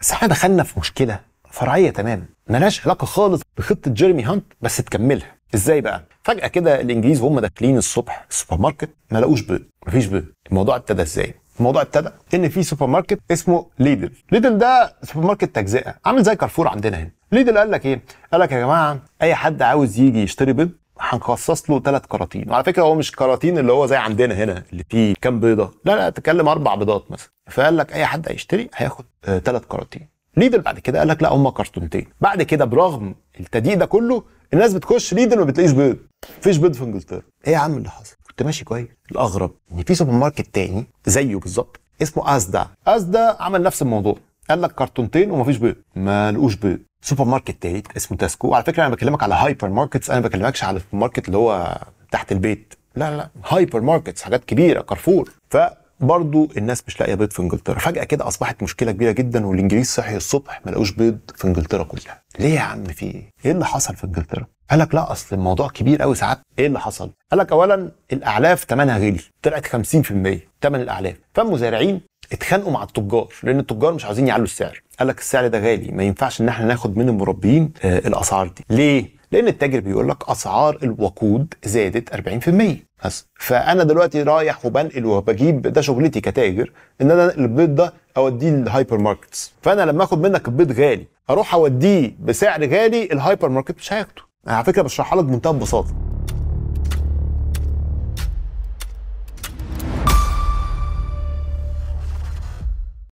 بس إحنا دخلنا في مشكلة فرعية تماما. ملهاش علاقة خالص بخطة جيرمي هانت بس تكملها. إزاي بقى؟ فجأة كده الإنجليز وهم داخلين الصبح السوبر ماركت ما لقوش بيض مفيش بيض. الموضوع ابتدى إزاي؟ الموضوع ابتدى ان في سوبر ماركت اسمه Lidl. Lidl ده سوبر ماركت تجزئه عامل زي كارفور عندنا هنا. Lidl قال لك إيه؟ قال لك يا جماعة أي حد عاوز يجي يشتري بيض هنخصص له ثلاث كراتين. وعلى فكرة هو مش كراتين اللي هو زي عندنا هنا اللي فيه كام بيضة. لا لا بتتكلم أربع بيضات مثلا. فقال لك أي حد هيشتري هياخد ثلاث كراتين. Lidl بعد كده قال لك لا هم كرتونتين. بعد كده برغم التضييق ده كله الناس بتخش Lidl ما بتلاقيش بيض. مفيش بيض في إنجلترا. إيه يا عم اللي حصل؟ كنت ماشي كويس. الأغرب إن في سوبر ماركت تاني زيه بالظبط اسمه Asda. Asda عمل نفس الموضوع. قال لك كرتونتين ومفيش بيض. ما لقوش بيض. سوبر ماركت تالت اسمه Tesco. وعلى فكرة أنا بكلمك على hypermarkets أنا ما بكلمكش على السوبر ماركت اللي هو تحت البيت. لا لا hypermarkets حاجات كبيرة كارفور. فبرضه الناس مش لاقية بيض في إنجلترا. فجأة كده أصبحت مشكلة كبيرة جدا والإنجليز صحي الصبح ما لقوش بيض في إنجلترا كلها. ليه يا عم في إيه؟ إيه اللي حصل في إنجلترا؟ قال لك لا أصل الموضوع كبير قوي ساعات. إيه اللي حصل؟ قال لك اولا الأعلاف ثمنها غلي طلعت 50% ثمن الأعلاف. فالمزارعين اتخانقوا مع التجار لأن التجار مش عايزين يعلوا السعر. قال لك السعر ده غالي ما ينفعش إن إحنا ناخد من المربيين آه الأسعار دي. ليه؟ لأن التاجر بيقول لك أسعار الوقود زادت 40% بس فأنا دلوقتي رايح وبنقل وبجيب ده شغلتي كتاجر إن أنا البيض ده أوديه لل hyper markets فأنا لما آخد منك البيض غالي أروح أوديه بسعر غالي ال hyper market مش هياخده. على فكرة بشرحها لك بمنتهى البساطة.